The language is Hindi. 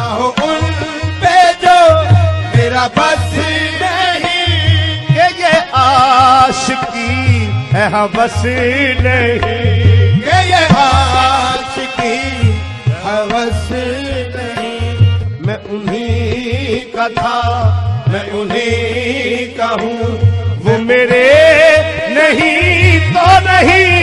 ना हो उन पे जो मेरा बस नहीं ये ये आशिकी है हाँ, हवस नहीं। ये ये आशिकी हवस नहीं। मैं उन्हीं का था, मैं उन्हीं का हूँ। वो मेरे नहीं तो नहीं।